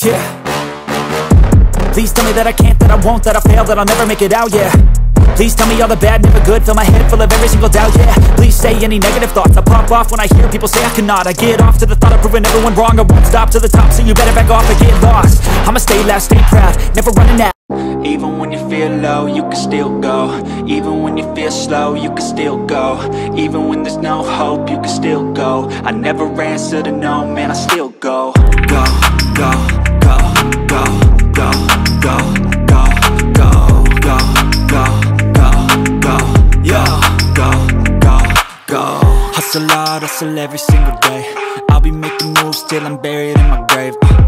Yeah. Please tell me that I can't, that I won't, that I fail, that I'll never make it out, yeah. Please tell me all the bad, never good, fill my head full of every single doubt, yeah. Please say any negative thoughts, I pop off when I hear people say I cannot. I get off to the thought of proving everyone wrong, I won't stop to the top, so you better back off and get lost. I'ma stay loud, stay proud, never running out. Even when you feel low, you can still go. Even when you feel slow, you can still go. Even when there's no hope, you can still go. I never answer to no, man, I still go. Go, go, go, go, go, go, go, go, go, go, go, go, go, go, go Hustle hard, hustle every single day I'll be making moves till I'm buried in my grave uh.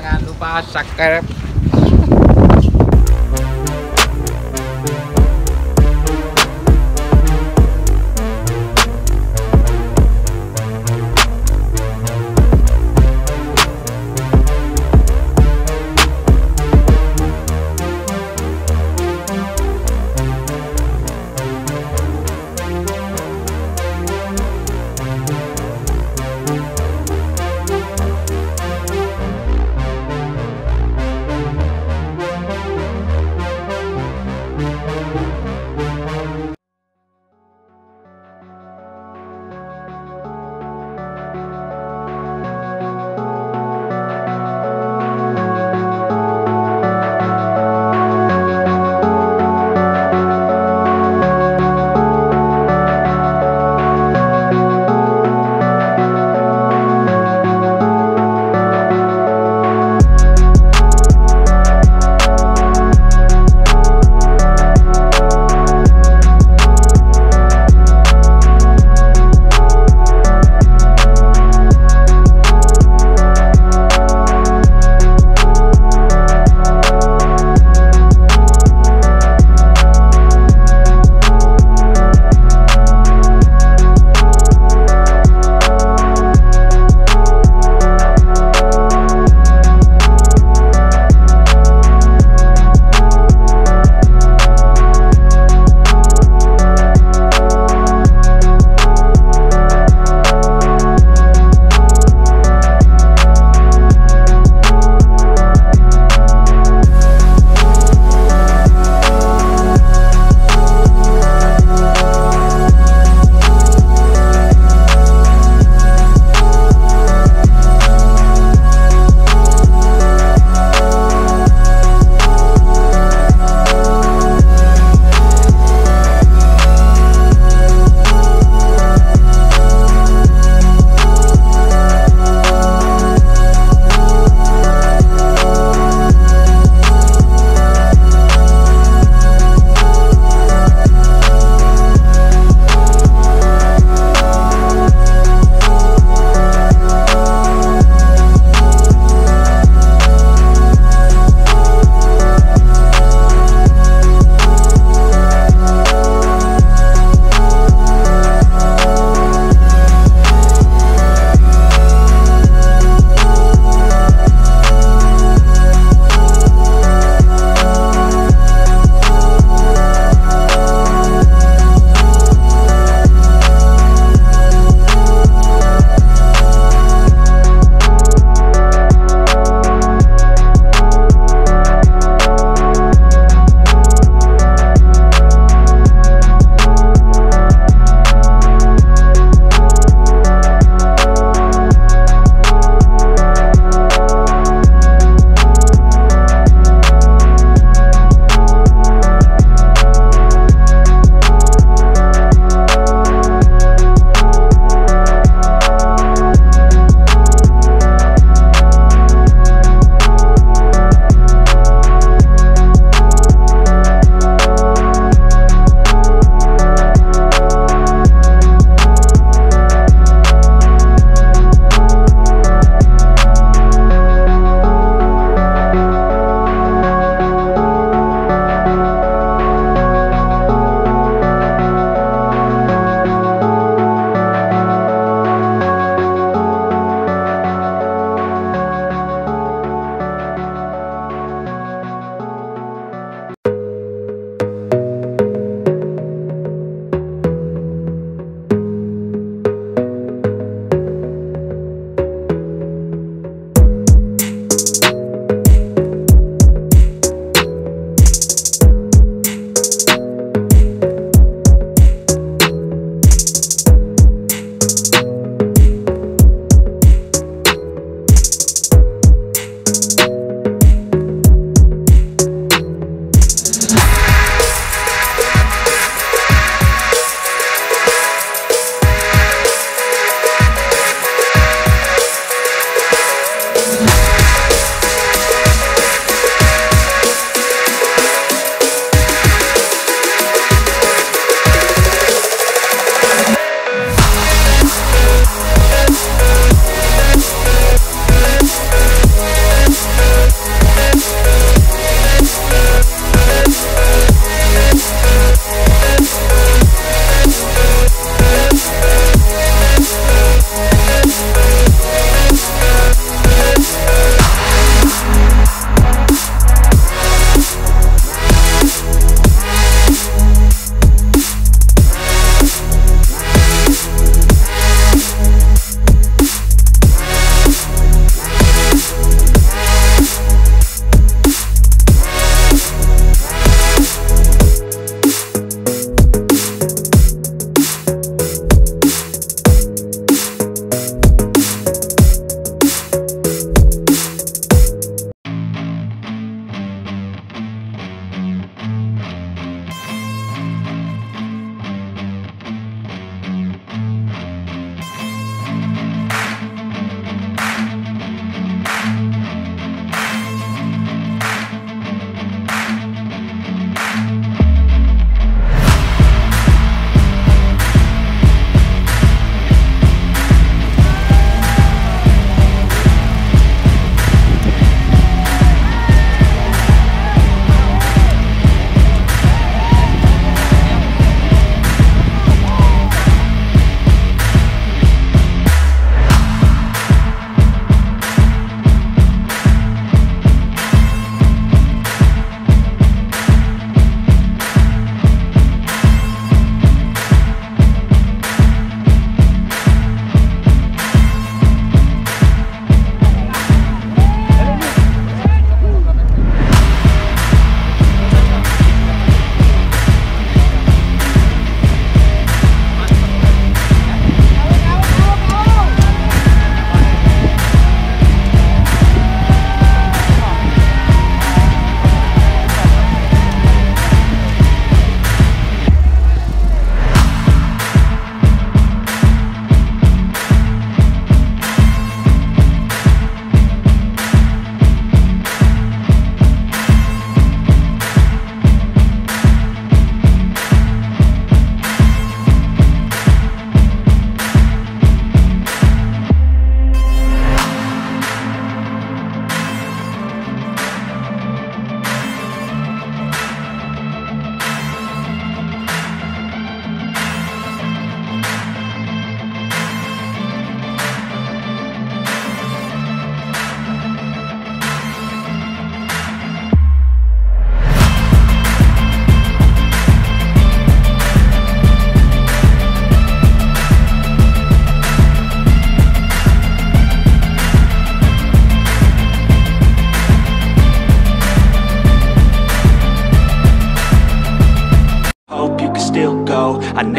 Jangan lupa subscribe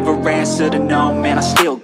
never answer to no, man, I still